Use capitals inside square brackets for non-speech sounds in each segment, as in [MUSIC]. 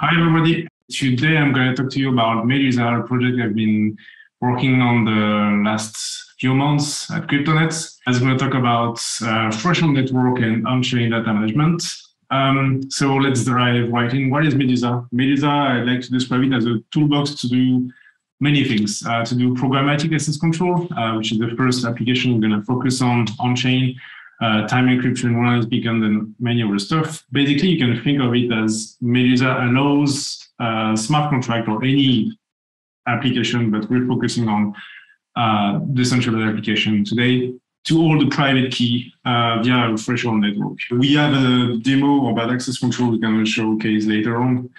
Hi, everybody. Today I'm going to talk to you about Medusa, a project I've been working on the last few months at CryptoNet. I'm going to talk about uh, threshold network and on-chain data management. Um, so let's dive right in. What is Medusa? Medusa, I like to describe it as a toolbox to do many things. Uh, to do programmatic access control, uh, which is the first application we're going to focus on on-chain uh, time encryption, one beacon, and many other stuff. Basically, you can think of it as Medusa allows uh, smart contract or any application, but we're focusing on uh, decentralized application today to hold the private key uh, via a threshold network. We have a demo about access control we can showcase later on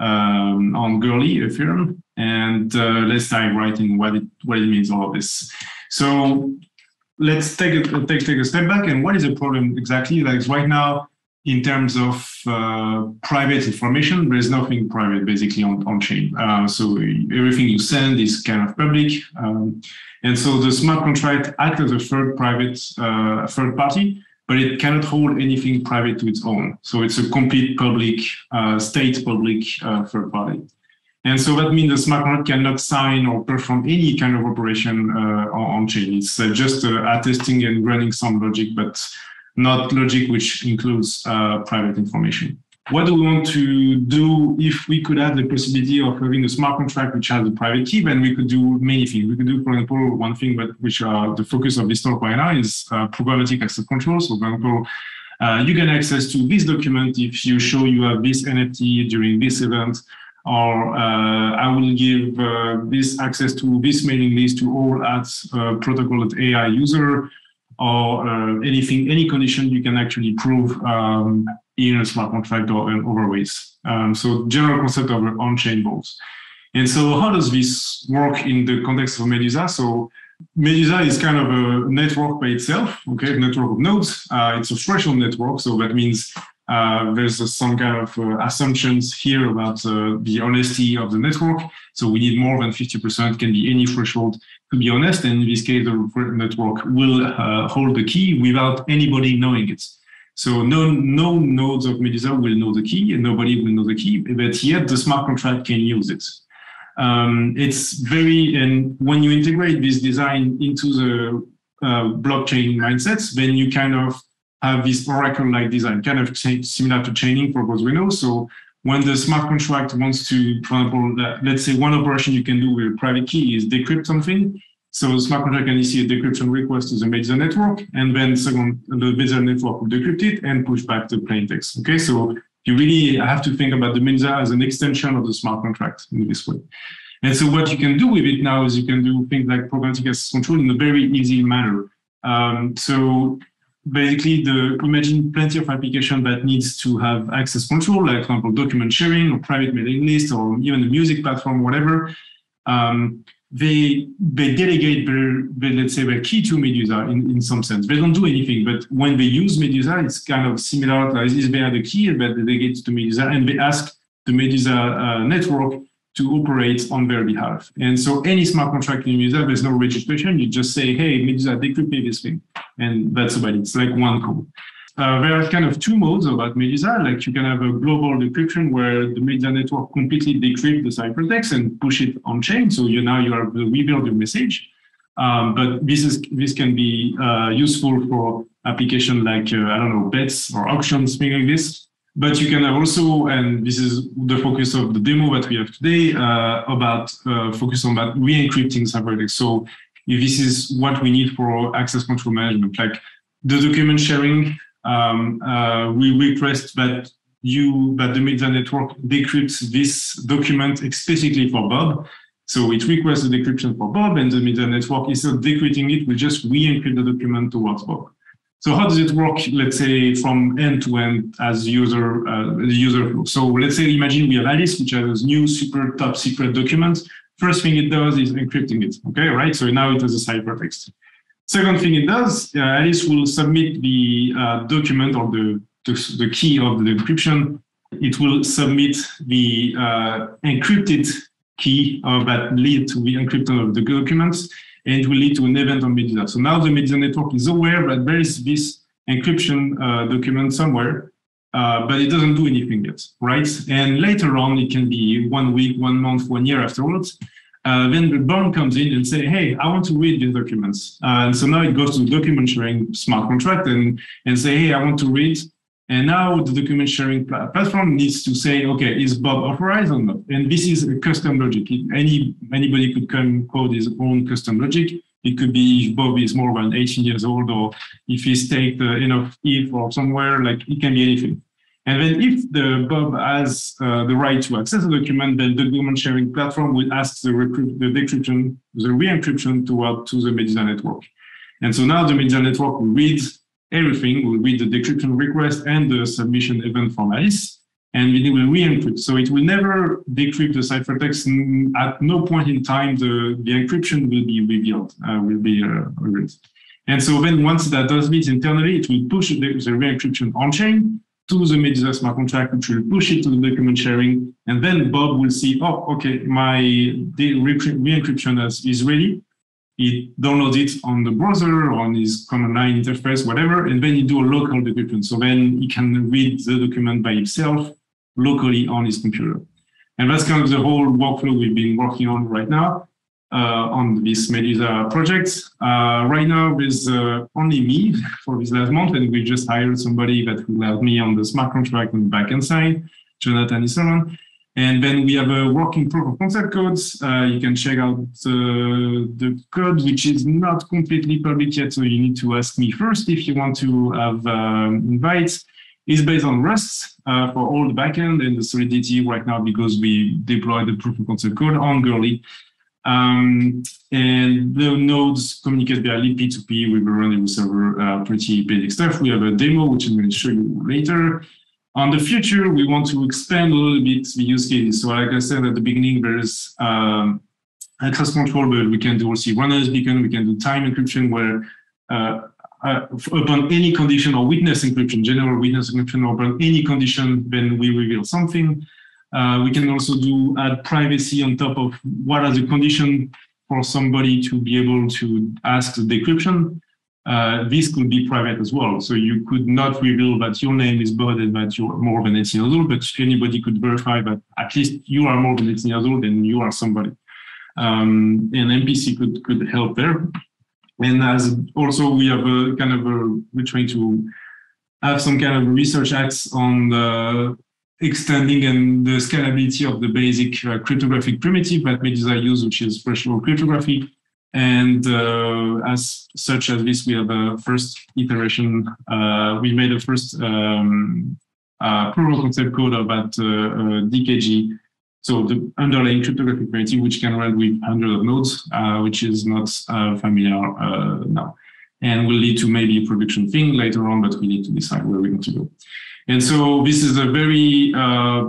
um, on Goerli, Ethereum, and uh, let's dive right in what it what it means all of this. So let's take a take, take a step back and what is the problem exactly? Like right now in terms of uh, private information there's nothing private basically on, on chain. Uh, so everything you send is kind of public. Um, and so the smart contract acts as a third private uh, third party but it cannot hold anything private to its own. So it's a complete public uh, state public uh, third party and so that means the smart contract cannot sign or perform any kind of operation uh, on chain. It's uh, just uh, attesting and running some logic, but not logic which includes uh, private information. What do we want to do if we could have the possibility of having a smart contract which has a private key? Then we could do many things. We could do, for example, one thing, but which are the focus of this talk right now is uh, programmatic access control. So, for example, uh, you can access to this document if you show you have this NFT during this event or uh, I will give uh, this access to this mailing list to all ads uh, protocol AI user or anything, any condition you can actually prove um, in a smart contract or in other ways. Um, so general concept of on-chain balls. And so how does this work in the context of Medusa? So Medusa is kind of a network by itself, okay, network of nodes. Uh, it's a threshold network, so that means uh, there's some kind of uh, assumptions here about uh, the honesty of the network. So we need more than 50% can be any threshold to be honest. And in this case, the network will uh, hold the key without anybody knowing it. So no, no nodes of Medusa will know the key and nobody will know the key, but yet the smart contract can use it. Um, it's very, and when you integrate this design into the uh, blockchain mindsets, then you kind of have this Oracle-like design, kind of similar to Chainlink for know. So when the smart contract wants to, for example, let's say one operation you can do with a private key is decrypt something. So the smart contract can issue a decryption request to the Medusa network, and then second, the Medusa network will decrypt it and push back the plain text. Okay, so you really have to think about the Medusa as an extension of the smart contract in this way. And so what you can do with it now is you can do things like programmatic access control in a very easy manner. Um, so basically the imagine plenty of application that needs to have access control, like for example, document sharing or private mailing list or even a music platform, whatever. Um, they they delegate their, their, let's say their key to Medusa in, in some sense. They don't do anything, but when they use Medusa, it's kind of similar. Like, is they are the key that they delegate to Medusa, and they ask the Medusa uh, network to operate on their behalf. And so any smart contract in Medusa, there's no registration. You just say, hey, Medusa, decrypt this thing. And that's about it. It's like one code. Uh, there are kind of two modes about Medusa. Like you can have a global decryption where the Medusa network completely decrypt the ciphertext and push it on chain. So you now you are rebuild your message. Um, but this is this can be uh, useful for application like uh, I don't know bets or auctions, things like this. But you can also, and this is the focus of the demo that we have today, uh, about uh, focus on that re-encrypting ciphertext. So if this is what we need for access control management, like the document sharing, um, uh, we request that you that the Medusa network decrypts this document explicitly for Bob. So it requests the decryption for Bob, and the Medusa network is not decrypting it, We just re-encrypt the document towards Bob. So how does it work, let's say, from end to end as user uh, user? So let's say imagine we have Alice, which has a new super top secret document. First thing it does is encrypting it. Okay, right? So now it has a ciphertext. Second thing it does, uh, Alice will submit the uh, document or the, the, the key of the encryption. It will submit the uh, encrypted key that lead to the encryption of the documents and it will lead to an event on Medusa. So now the Medusa network is aware that there is this encryption uh, document somewhere. Uh, but it doesn't do anything yet, right? And later on, it can be one week, one month, one year afterwards. Uh, then the Bob comes in and say, hey, I want to read these documents. Uh, and so now it goes to the document sharing smart contract and, and say, hey, I want to read. And now the document sharing pl- platform needs to say, okay, is Bob authorized or not? And this is a custom logic. Any Anybody could come code his own custom logic. It could be if Bob is more than 18 years old or if he's staked uh, enough ETH or somewhere, like it can be anything. And then if the Bob has uh, the right to access the document, then the document sharing platform will ask the, the decryption, the re-encryption toward to the Medusa network. And so now the Medusa network will read everything, will read the decryption request and the submission event from Alice, and it will re-encrypt. So it will never decrypt the ciphertext. At no point in time, the, the encryption will be revealed, uh, will be uh, revealed. And so then once that does this internally, it will push the, the re-encryption on chain to the Medusa smart contract, which will push it to the document sharing. And then Bob will see, oh, okay, my re-encryption is ready. He downloads it on the browser on his command line interface, whatever, and then he do a local decryption. So then he can read the document by himself locally on his computer. And that's kind of the whole workflow we've been working on right now on this Medusa project. Uh, right now, there's uh, only me [LAUGHS] for this last month, and we just hired somebody that will help me on the smart contract on the backend side, Jonathan Iserman. And then we have a working proof of concept codes. Uh, you can check out the code, which is not completely public yet. So you need to ask me first if you want to have um, invites. It's based on Rust uh, for all the backend and the Solidity right now because we deploy the proof of concept code on Goerli. Um, and the nodes communicate via libp2p with a rendezvous server, uh, pretty basic stuff. We have a demo, which I'm going to show you later. On the future, we want to expand a little bit the use cases. So like I said at the beginning, there's um, access control, but we can do also randomness beacon, we can do time encryption where uh, uh, upon any condition or witness encryption, general witness encryption, or upon any condition, then we reveal something. Uh, we can also do add privacy on top of what are the conditions for somebody to be able to ask the decryption. Uh, this could be private as well. So you could not reveal that your name is Bob and that you're more than 18 years old, but anybody could verify that at least you are more than 18 years old and you are somebody. Um, and MPC could, could help there. And as also we have a kind of a, we're trying to have some kind of research acts on the extending and the scalability of the basic uh, cryptographic primitive that Medusa use, which is threshold cryptography. And uh, as such as this, we have a first iteration. Uh, we made a first um, uh, of concept code about uh, uh, DKG. So the underlying cryptographic primitive, which can run with hundreds of nodes, which is not familiar now. And will lead to maybe a production thing later on, but we need to decide where we want to go. And so this is a very uh,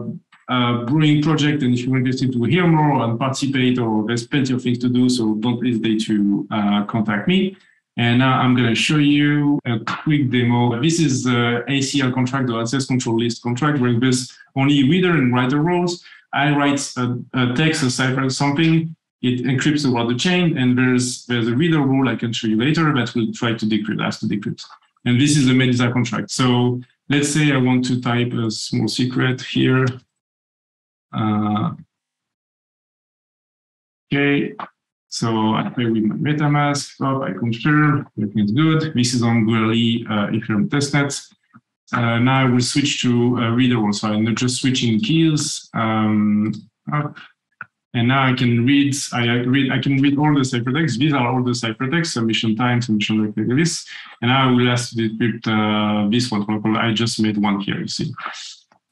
uh, brewing project. And if you're interested to hear more and participate, or there's plenty of things to do, so don't hesitate to uh, contact me. And now I'm going to show you a quick demo. This is the ACL contract, the access control list contract, where there's only reader and writer roles. I write a, a text, a cipher, something. It encrypts around the chain, and there's there's a reader rule I can show you later that will try to decrypt, ask to decrypt. And this is the Medusa contract. So let's say I want to type a small secret here. Uh, okay, so I play with my MetaMask, oh, I confirm, everything's good. This is on Goerli uh, Ethereum testnet. Uh, now I will switch to a reader so I'm not just switching keys um, up. And now I can read, I read, I can read all the ciphertexts. These are all the ciphertexts, submission time, submission like this. And I will ask to decrypt uh, this one. For example, I just made one here, you see.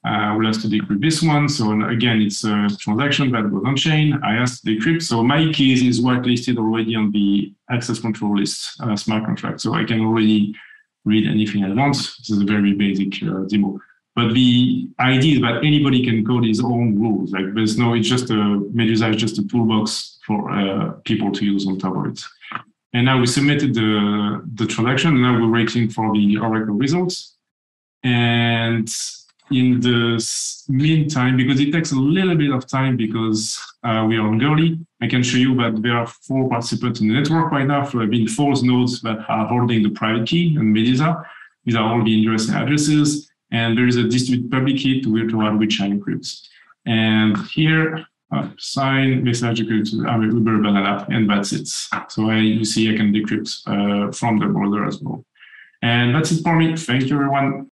Uh, I will ask to decrypt this one. So again, it's a transaction that was on chain. I asked to decrypt. So my keys is whitelisted already on the access control list uh, smart contract. So I can already read anything I want. This is a very basic uh, demo. But the idea is that anybody can code his own rules. Like there's no, it's just a Medusa is just a toolbox for uh, people to use on top of it. And now we submitted the the transaction. And now we're waiting for the Oracle results. And in the meantime, because it takes a little bit of time because uh, we are on Goerli, I can show you that there are four participants in the network right now. Have been four nodes that are holding the private key and Medusa. These are all the interesting addresses. And there is a distributed public key to virtual which I encrypt. And here, uh, sign message I mean, Uber banana, and that's it. So I, you see, I can decrypt uh, from the border as well. And that's it for me. Thank you, everyone.